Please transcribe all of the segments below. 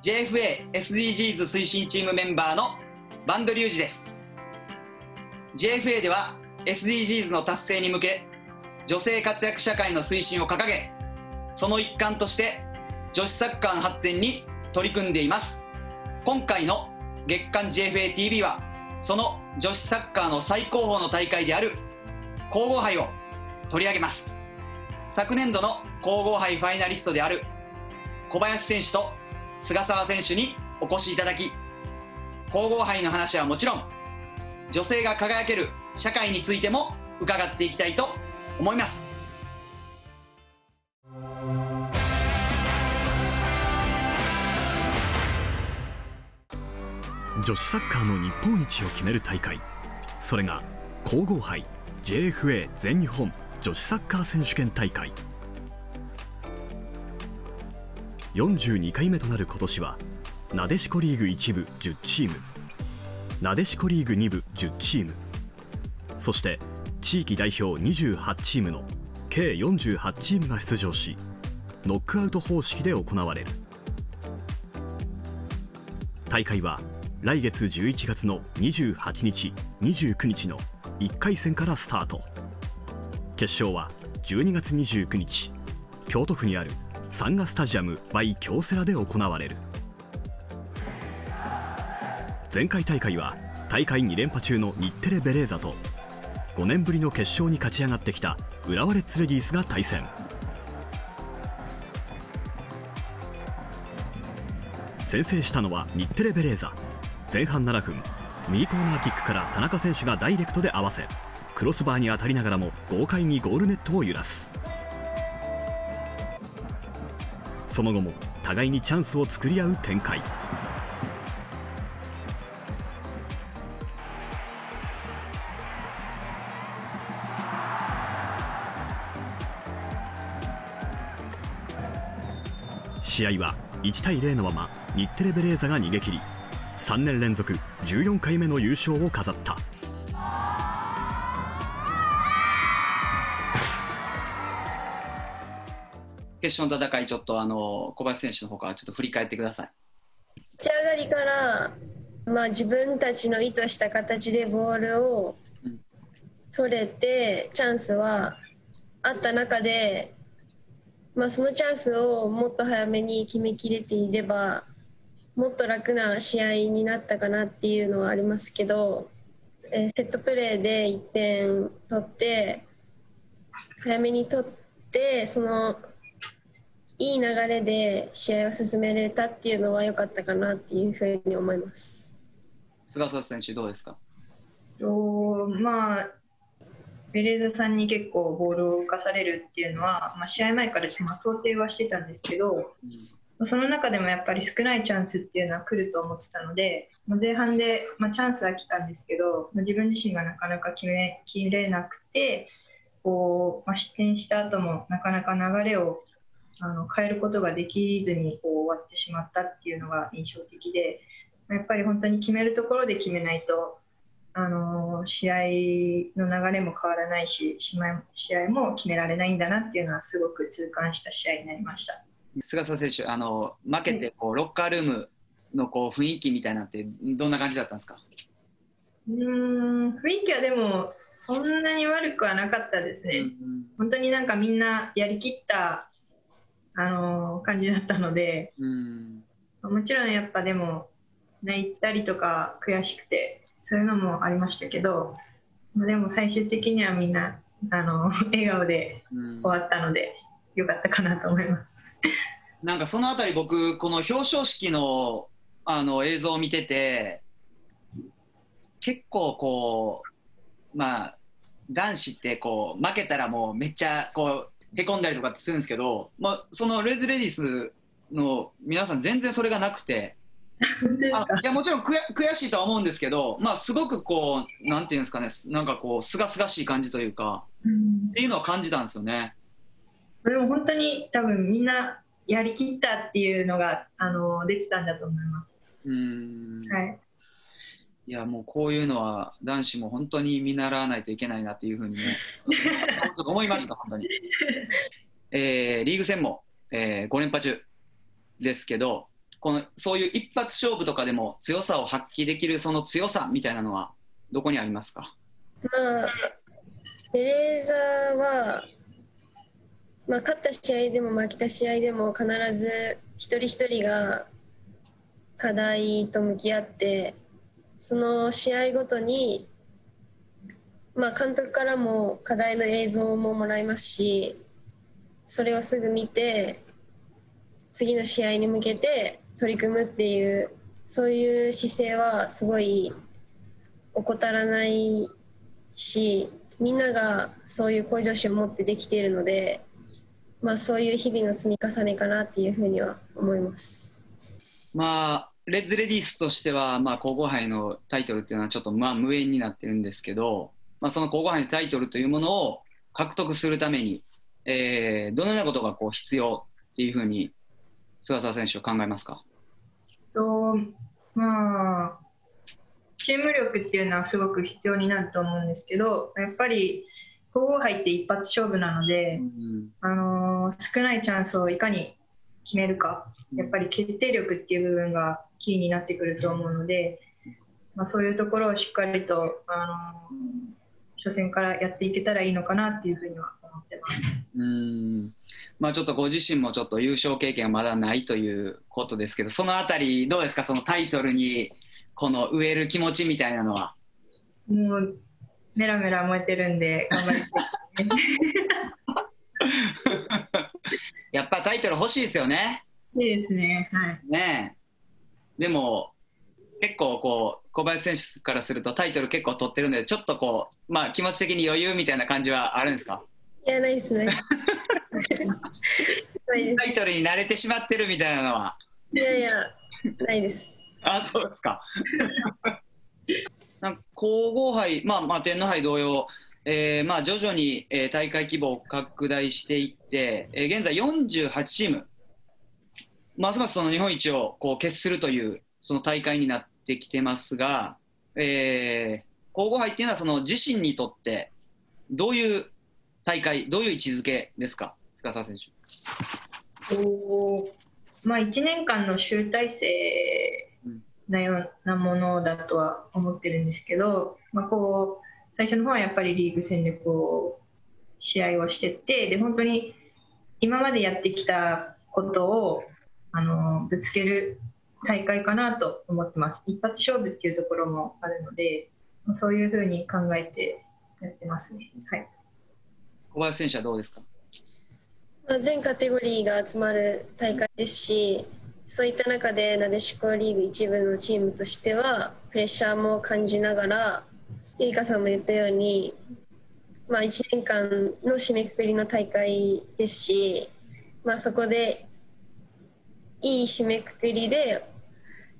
JFA SDGs 推進チームメンバーのバンドリュウジです JFA では SDGs の達成に向け女性活躍社会の推進を掲げその一環として女子サッカーの発展に取り組んでいます。今回の月間 JFATV はその女子サッカーの最高峰の大会である皇后杯を取り上げます。昨年度の皇后杯ファイナリストである小林選手と菅沢選手にお越しいただき皇后杯の話はもちろん女性が輝ける社会についても伺っていきたいと思います。女子サッカーの日本一を決める大会。それが皇后杯 JFA 全日本女子サッカー選手権大会。42回目となる今年はなでしこリーグ1部10チームなでしこリーグ2部10チームそして地域代表28チームの計48チームが出場しノックアウト方式で行われる。大会は来月11月の28日29日の1回戦からスタート。決勝は12月29日京都府にあるサンガスタジアム by 京セラで行われる。前回大会は大会2連覇中の日テレベレーザと5年ぶりの決勝に勝ち上がってきた浦和レッズレディースが対戦。先制したのは日テレベレーザ。前半7分右コーナーキックから田中選手がダイレクトで合わせクロスバーに当たりながらも豪快にゴールネットを揺らす。その後も互いにチャンスを作り合う展開。試合は1対0のまま日テレベレーザが逃げ切り3年連続14回目の優勝を飾った。決勝の戦いちょっとあの小林選手の方からちょっと振り返ってください。立ち上がりから、まあ、自分たちの意図した形でボールをうん。取れてチャンスはあった中で、まあ、そのチャンスをもっと早めに決めきれていればもっと楽な試合になったかなっていうのはありますけど、えーセットプレーで1点取って早めに取ってそのいい流れで試合を進めれたっていうのは良かったかなっていうふうに思います。菅沢選手どうですか？とまあ、ベレーザさんに結構ボールを浮かされるっていうのは、まあ、試合前からまあ想定はしてたんですけど、その中でもやっぱり少ないチャンスっていうのは来ると思ってたので、まあ前半で、まあ、チャンスは来たんですけど、まあ自分自身がなかなか決めきれなくて、こうまあ、失点した後もなかなか流れをあの変えることができずにこう終わってしまったっていうのが印象的で、まあやっぱり本当に決めるところで決めないと、あの試合の流れも変わらないし試合も決められないんだなっていうのはすごく痛感した試合になりました。菅沢選手あの負けてこうロッカールームのこう雰囲気みたいなのってどんな感じだったんですか？うーん雰囲気はでもそんなに悪くはなかったですね。本当になんかみんなやりきった、あの感じだったのでうんもちろんやっぱでも泣いたりとか悔しくてそういうのもありましたけどまあでも最終的にはみんなあの 笑顔でうん終わったのでよかったかなと思います。なんかそのあたり僕この表彰式のあの映像を見てて結構こうまあ男子ってこう負けたらもうめっちゃこうへこんだりとかってするんですけど、まあ、そのレズ・レディスの皆さん全然それがなくて あいやもちろん悔しいとは思うんですけど、まあ、すごくこうなんていうんですかねなんかこうすがすがしい感じというかうんっていうのは感じたんですよね。でも本当に多分みんなやりきったっていうのがあの出てたんだと思います。うんはい。いやもうこういうのは男子も本当に見習わないといけないなというふうにね本当に思いました本当に、えーリーグ戦も、え5連覇中ですけどこのそういう一発勝負とかでも強さを発揮できるその強さみたいなのはどこにありますか？まあ、ベレーザは、まあ、勝った試合でも負けた試合でも必ず一人一人が課題と向き合ってその試合ごとに、まあ、監督からも課題の映像ももらいますしそれをすぐ見て次の試合に向けて取り組むっていうそういう姿勢はすごい怠らないしみんながそういう向上心を持ってできているので、まあ、そういう日々の積み重ねかなっていうふうには思います。まあレッズレディースとしては、まあ、皇后杯のタイトルっていうのはちょっとまあ無縁になってるんですけど、まあ、その皇后杯のタイトルというものを獲得するために、えー、どのようなことがこう必要っていうふうに菅澤選手は考えますか？とまあチーム力っていうのはすごく必要になると思うんですけどやっぱり皇后杯って一発勝負なので、うん。あのー少ないチャンスをいかに決めるかやっぱり決定力っていう部分がキーになってくると思うので、まあ、そういうところをしっかりと、あの初戦からやっていけたらいいのかなっていうふうには思ってます。うんまあ、ちょっとご自身もちょっと優勝経験がまだないということですけどそのあたりどうですか？そのタイトルにこの植える気持ちみたいなのは。もうメラメラ燃えてるんで頑張りたい やっぱタイトル欲しいですよね。いいですね。はい。ねえでも結構こう小林選手からするとタイトル結構取ってるんでちょっとこう、まあ、気持ち的に余裕みたいな感じはあるんですか？いや、ないですね。タイトルに慣れてしまってるみたいなのは？す。いやいや、ないです。あそうですか なんか皇后杯、まあ、まあ天皇杯同様、えーまあ、徐々に、えー大会規模を拡大していって、えー現在48チームますますその日本一をこう決するというその大会になってきてますが、えー、皇后杯っていうのはその自身にとってどういう大会どういう位置づけですか塚澤選手。こうまあ、1年間の集大成なようなものだとは思ってるんですけど、まあ、こう最初の方はやっぱりリーグ戦でこう試合をしてってで本当に今までやってきたことをぶつける大会かなと思ってます。一発勝負っていうところもあるのでまあそういうふうに考えてやってますね。はい。小林選手はどうですか？まあ、全カテゴリーが集まる大会ですしそういった中でなでしこリーグ一部のチームとしてはプレッシャーも感じながらゆいかさんも言ったように、まあ、1年間の締めくくりの大会ですし、まあ、そこでいい締めくくりで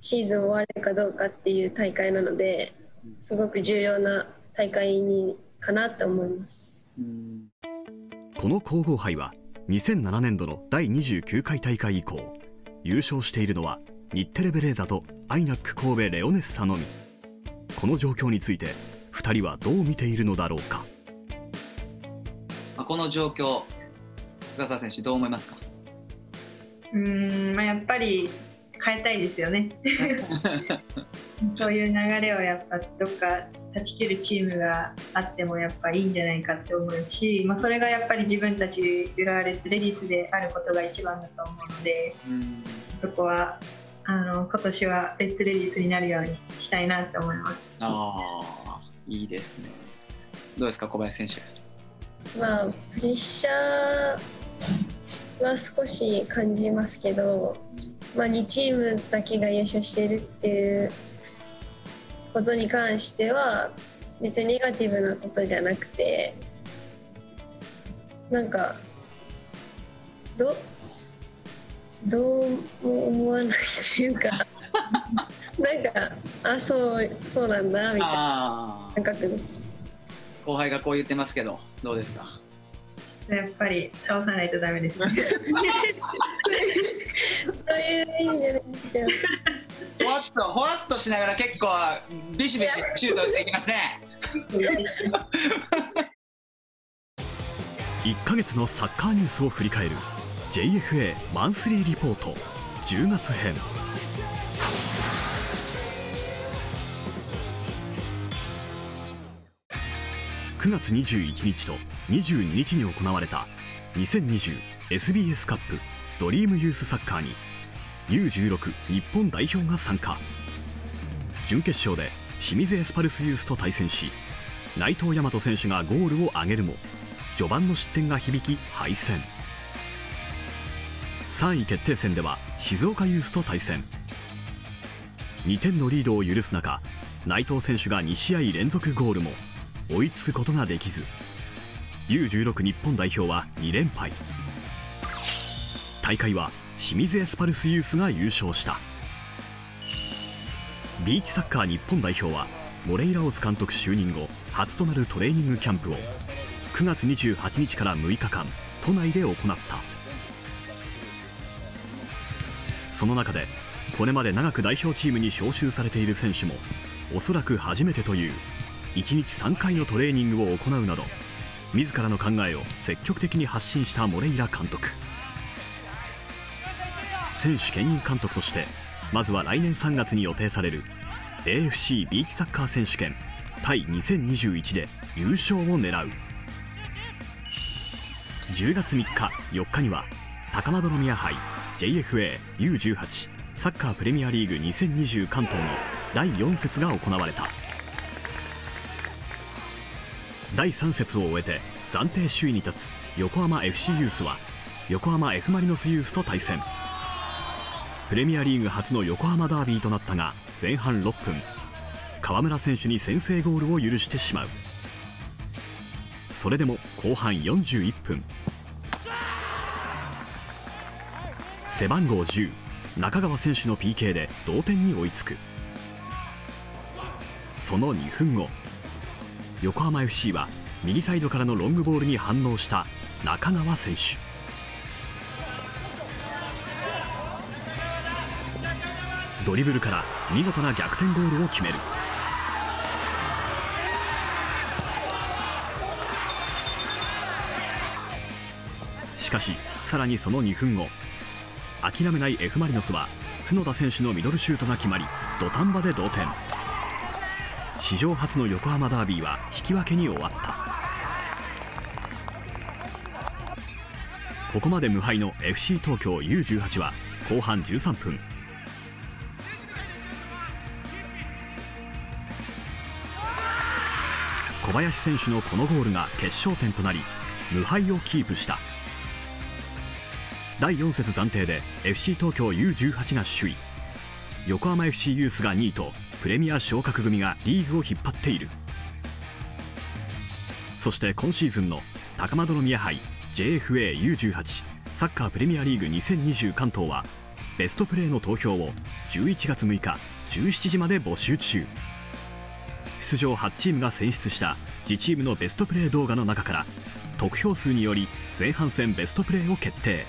シーズン終われるかどうかっていう大会なのですごく重要な大会にかなと思います。うんこの皇后杯は2007年度の第29回大会以降優勝しているのは日テレベレーザとアイナック神戸レオネッサのみ。この状況について2人はどう見ているのだろうか。まあ、この状況菅澤選手どう思いますか？うーんまあ、やっぱり変えたいですよね。そういう流れをやっぱどっか断ち切るチームがあってもやっぱいいんじゃないかって思うし、まあ、それがやっぱり自分たち浦和レッズレディースであることが一番だと思うのでうんそこはあの今年はレッズレディースになるようにしたいなと思います。ああいいですねどうですか小林選手まあ、プレッシャーは少し感じますけど、まあ、2チームだけが優勝しているっていうことに関しては別にネガティブなことじゃなくてなんかどどうも思わないというか なんかあそうそうなんだみたいな感覚です。後輩がこう言ってますけどどうですか？やっぱり倒さないとダメですね。そういう意味じゃないんですけど。ほわっとほわっとしながら結構ビシビシシュート打っていきますね 1ヶ月のサッカーニュースを振り返る JFA マンスリーリポート10月編9月21日と22日に行われた 2020SBS カップドリームユースサッカーに U16 日本代表が参加準決勝で清水エスパルスユースと対戦し内藤大和選手がゴールを挙げるも序盤の失点が響き敗戦3位決定戦では静岡ユースと対戦2点のリードを許す中内藤選手が2試合連続ゴールも追いつくことができず U16 日本代表は2連敗大会は清水エスパルスユースが優勝した。ビーチサッカー日本代表はモレイラオス監督就任後初となるトレーニングキャンプを9月28日から6日間都内で行った。その中でこれまで長く代表チームに招集されている選手もおそらく初めてという1日3回のトレーニングを行うなど自らの考えを積極的に発信したモレイラ監督。選手兼任監督としてまずは来年3月に予定される AFC ビーチサッカー選手権タイ2021で優勝を狙う。10月3日4日には高円宮杯 JFAU18 サッカープレミアリーグ2020関東の第4節が行われた。第3節を終えて暫定首位に立つ横浜 FC ユースは横浜 F・ マリノスユースと対戦。プレミアリーグ初の横浜ダービーとなったが前半6分河村選手に先制ゴールを許してしまう。それでも後半41分。背番号10中川選手の PK で同点に追いつく。その2分後横浜 FC は右サイドからのロングボールに反応した中川選手。ドリブルから見事な逆転ゴールを決める。しかしさらにその2分後諦めない F・ マリノスは角田選手のミドルシュートが決まり土壇場で同点。史上初の横浜ダービーは引き分けに終わった。ここまで無敗の FC 東京 U18 は後半13分。小林選手のこのゴールが決勝点となり無敗をキープした。第4節暫定で FC 東京 U18 が首位。横浜 FC ユースが2位とプレミア昇格組がリーグを引っ張っている。そして今シーズンの高円宮杯 JFAU18 サッカープレミアリーグ2020関東はベストプレーの投票を11月6日17時まで募集中。出場8チームが選出した自チームのベストプレー動画の中から得票数により前半戦ベストプレーを決定。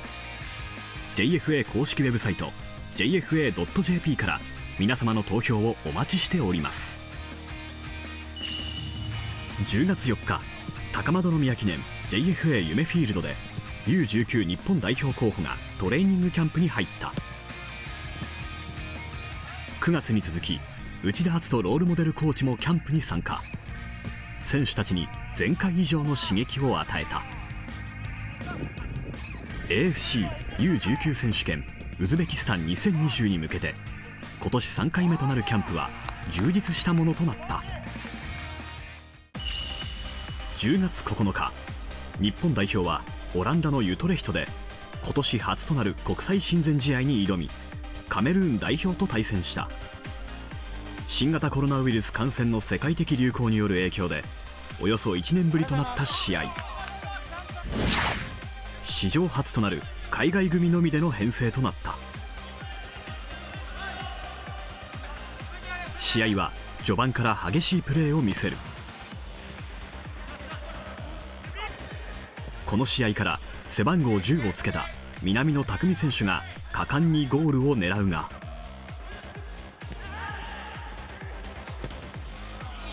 JFA 公式ウェブサイト JFA.jp から皆様の投票をお待ちしております。10月4日高円宮記念 JFA 夢フィールドで U19 日本代表候補がトレーニングキャンプに入った。9月に続き内田篤人ロールモデルコーチもキャンプに参加。選手たちに前回以上の刺激を与えた。AFCU19 選手権ウズベキスタン2020に向けて今年3回目となるキャンプは充実したものとなった。10月9日日本代表はオランダのユトレヒトで今年初となる国際親善試合に挑みカメルーン代表と対戦した。新型コロナウイルス感染の世界的流行による影響でおよそ1年ぶりとなった試合。史上初となる海外組のみでの編成となった。試合は序盤から激しいプレーを見せる。この試合から背番号10をつけた南野拓実選手が果敢にゴールを狙うが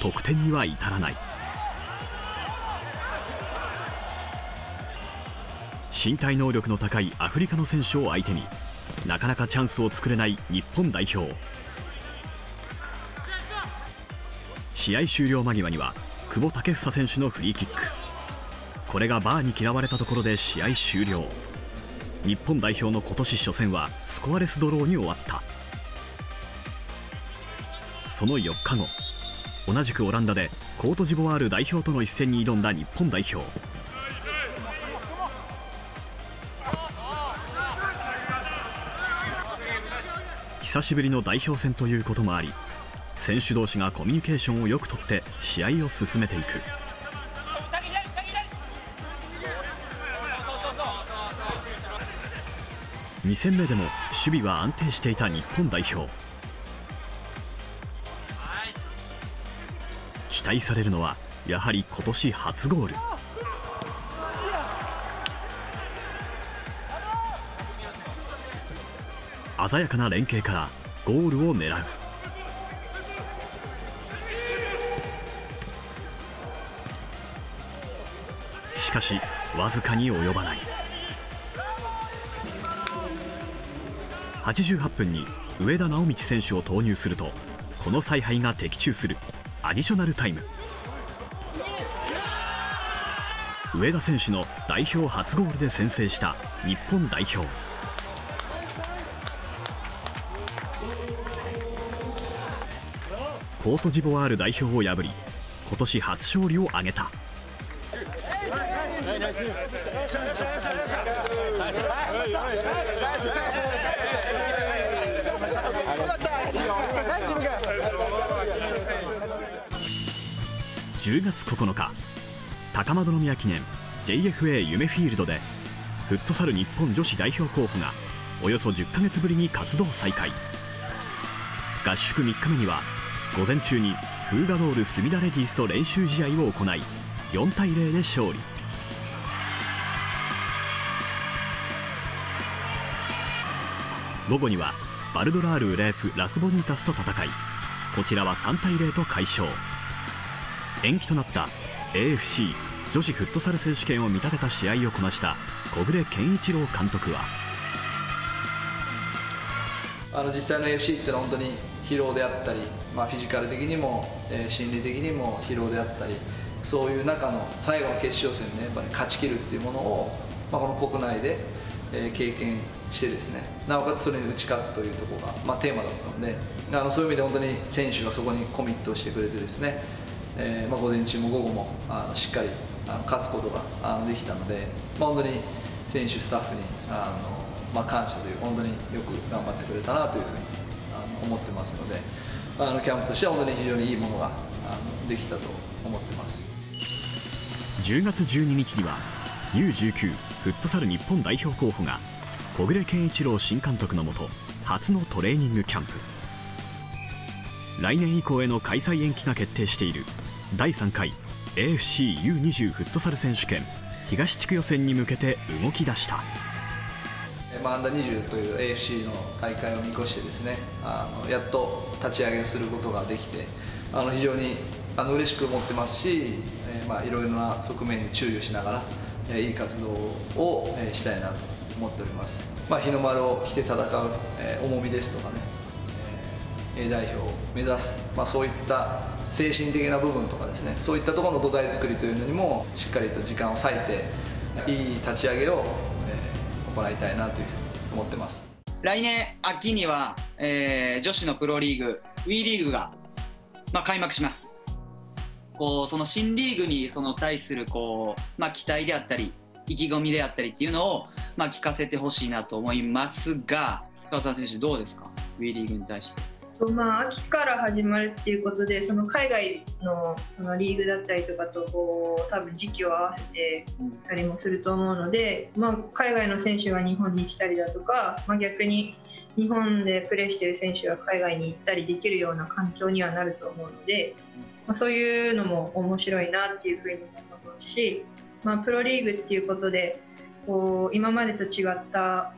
得点には至らない。身体能力の高いアフリカの選手を相手になかなかチャンスを作れない日本代表。試合終了間際には久保建英選手のフリーキック。これがバーに嫌われたところで試合終了。日本代表の今年初戦はスコアレスドローに終わった。その4日後同じくオランダでコートジボワール代表との一戦に挑んだ日本代表。久しぶりの代表戦ということもあり選手同士がコミュニケーションをよくとって試合を進めていく。2戦目でも守備は安定していた日本代表。期待されるのはやはり今年初ゴール。鮮やかな連携からゴールを狙う。かしわずかに及ばない。88分に上田直道選手を投入するとこの采配が的中する。アディショナルタイム。上田選手の代表初ゴールで先制した日本代表。コートジボワール代表を破り今年初勝利を挙げた。10月9日高円宮記念 JFA 夢フィールドでフットサル日本女子代表候補がおよそ10ヶ月ぶりに活動再開合宿3日目には午前中にフーガドール隅田レディースと練習試合を行い4対0で勝利午後にはバルドラール・浦安ラスボニータスと戦いこちらは3対0と快勝。延期となった AFC 女子フットサル選手権を見立てた試合をこなした小暮健一郎監督は。あの実際の AFC ってのは本当に疲労であったり、まあ、フィジカル的にも、えー、心理的にも疲労であったりそういう中の最後の決勝戦で、ね、やっぱり勝ちきるっていうものを、まあ、この国内で、えー、経験してですねなおかつそれに打ち勝つというところが、まあ、テーマだったのであのそういう意味で本当に選手がそこにコミットしてくれてですね、えーまあ、午前中も午後もあのしっかりあの勝つことがあのできたので、まあ、本当に選手スタッフにあの、まあ、感謝という本当によく頑張ってくれたなというふうにあの思ってますのであのキャンプとしては本当に非常にいいものがあのできたと思ってます。10月12日には U19 フットサル日本代表候補が小暮健一郎新監督のもと初のトレーニングキャンプ。来年以降への開催延期が決定している第3回 AFCU20 フットサル選手権東地区予選に向けて動き出した。まあ、アンダー20という AFC の大会を見越してですねあのやっと立ち上げすることができてあの非常にあの嬉しく思ってますし、えーまあ、いろいろな側面に注意をしながら、えー、いい活動を、えー、したいなと。思っております、まあ、日の丸を着て戦う、えー、重みですとかね、えー、A 代表を目指す、まあ、そういった精神的な部分とかですね。そういったところの土台作りというのにもしっかりと時間を割いていい立ち上げを、えー、行いたいなというふうに思ってます。来年秋には、えー、女子のプロリーグ WE リーグが、まあ、開幕します。こうその新リーグにその対するこう、まあ、期待であったり意気込みであったりっていうのを、まあ、聞かせてほしいなと思いますが深澤選手どうですか？WE リーグに対して。まあ、秋から始まるっていうことでその海外のそのリーグだったりとかとこう多分時期を合わせてたりもすると思うので、まあ、海外の選手が日本に来たりだとか、まあ、逆に日本でプレーしている選手が海外に行ったりできるような環境にはなると思うので、まあ、そういうのも面白いなっていうふうに思いますし、まあ、プロリーグっていうことでこう今までと違った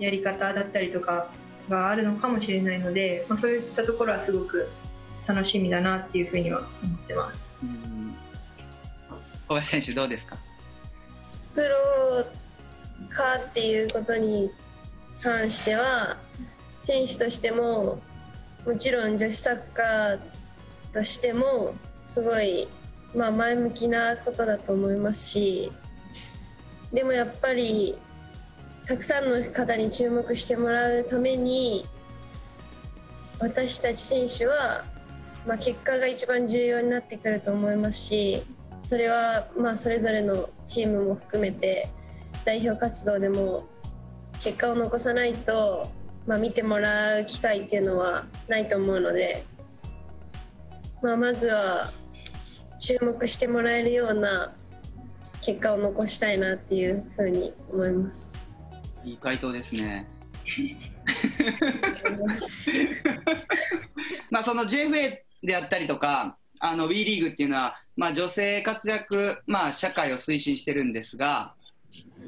やり方だったりとかがあるのかもしれないので、まあ、そういったところはすごく楽しみだなっていうふうには思ってます。小林選手どうですか？プロかっていうことに関しては選手としてももちろん女子サッカーとしてもすごい、まあ、前向きなことだと思いますしでもやっぱりたくさんの方に注目してもらうために私たち選手は、まあ、結果が一番重要になってくると思いますしそれはまあそれぞれのチームも含めて代表活動でも結果を残さないと、まあ、見てもらう機会っていうのはないと思うので、まあ、まずは注目してもらえるような結果を残したいなっていうふうに思います。いい回答ですね。まあその JFA であったりとか、あの WE リーグっていうのは、まあ、女性活躍、まあ、社会を推進してるんですが、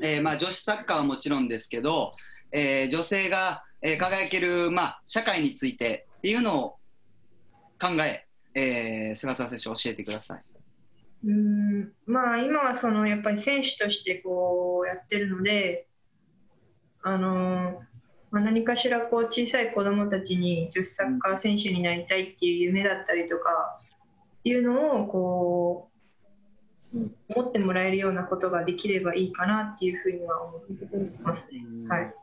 えーまあ女子サッカーはもちろんですけど、えー女性が、えー輝ける、まあ、社会についてっていうのを考え、えー菅澤選手教えてください。うーんまあ今はそのやっぱり選手としてこうやってるので、あのまあ、何かしらこう小さい子どもたちに女子サッカー選手になりたいっていう夢だったりとかっていうのをこう思ってもらえるようなことができればいいかなっていうふうには思ってますね。はい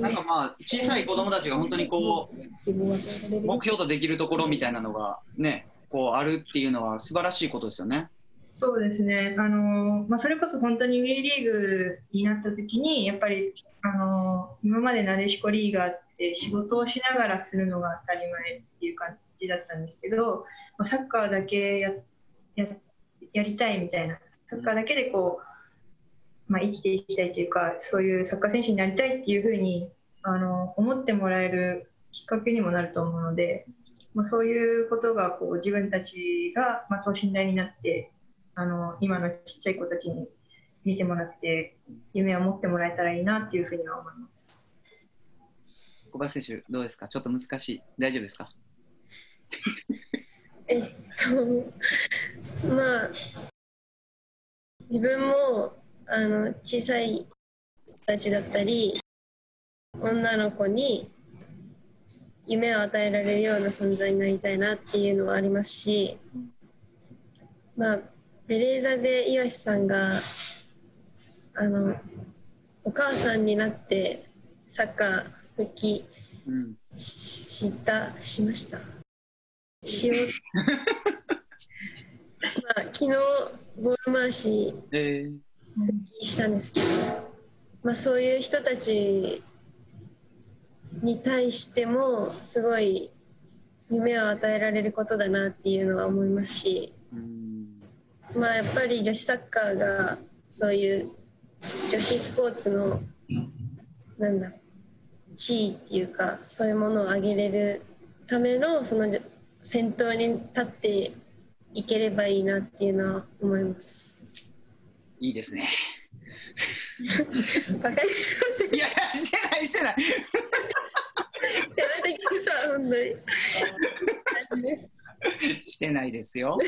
なんかまあ小さい子供たちが本当にこう目標とできるところみたいなのがねこうあるっていうのは素晴らしいことですよね。そうですね、あのまあ、それこそ本当に WE リーグになった時にやっぱり、あの今までなでしこリーガーって仕事をしながらするのが当たり前っていう感じだったんですけど、まあ、サッカーだけやややりたいみたいなサッカーだけでこう、まあ、生きていきたいというかそういうサッカー選手になりたいっていうふうにあの思ってもらえるきっかけにもなると思うので、まあ、そういうことがこう自分たちが、まあ、等身大になってあの今のちっちゃい子たちに見てもらって夢を持ってもらえたらいいなっていうふうには思います。小林選手どうですか？ちょっと難しい。大丈夫ですか？えっとまあ自分もあの小さい子たちだったり女の子に夢を与えられるような存在になりたいなっていうのはありますしまあベレーザで岩瀬さんがあのお母さんになってサッカー復帰うんしたしました。しよう。まあ昨日ボール回しえーしたんですけど、まあ、そういう人たちに対してもすごい夢を与えられることだなっていうのは思いますし、まあ、やっぱり女子サッカーがそういう女子スポーツのなんだ地位っていうかそういうものを上げれるためのその先頭に立っていければいいなっていうのは思います。いいですね。バカにしいやしてないしてない。やめてください本当にしてないですよ。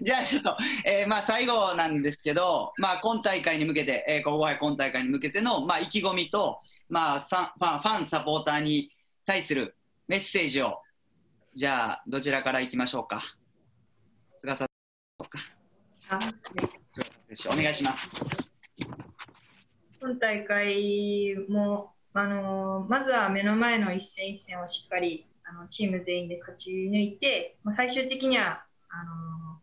じゃあちょっと、えーまあ、最後なんですけど、まあ、今大会に向けて、えー、皇后杯今大会に向けての、まあ、意気込みと、まあ、さファンファン、サポーターに対するメッセージを、じゃあ、どちらからいきましょうか。菅さん、あお願いします。今大会も、あのまずは目の前の一戦一戦をしっかりあのチーム全員で勝ち抜いて、まあ、最終的にはあの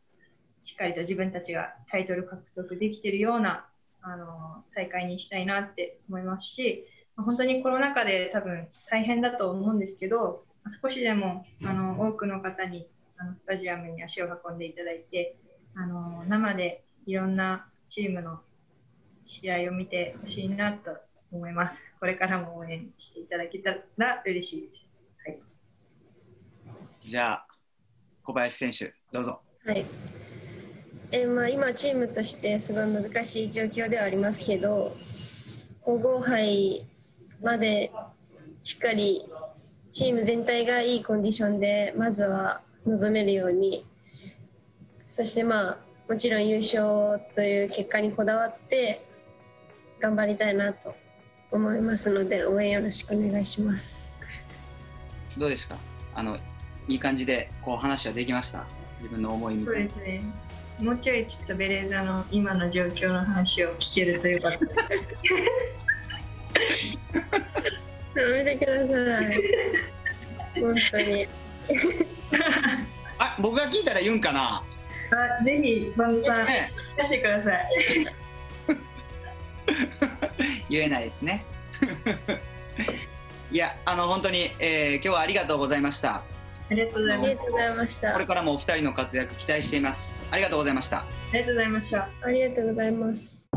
しっかりと自分たちがタイトル獲得できているようなあの大会にしたいなって思いますし、まあ本当にコロナ禍で多分大変だと思うんですけど、少しでもあの多くの方にあのスタジアムに足を運んでいただいて、あの生でいろんなチームの試合を見てほしいなと思います。これからも応援していただけたら嬉しいです。はい。じゃあ、小林選手、どうぞ。はいえーまあ、今チームとしてすごい難しい状況ではありますけど皇后杯までしっかりチーム全体がいいコンディションでまずは臨めるようにそしてまあもちろん優勝という結果にこだわって頑張りたいなと思いますので応援よろしくお願いします。どうですか？あのいい感じでこう話はできました？自分の思いみそうたいなですね。もうちょいちょっとベレーザの今の状況の話を聞けるとよかった。やめてください。本当に。あ僕が聞いたら言うんかな？あぜひバンドさんね出してください。言えないですね いやあの本当に、えー今日はありがとうございましたありがとうございあます。りがとうございました。これからもお二人の活躍期待していますありがとうございましたありがとうございました。ありがとうございます。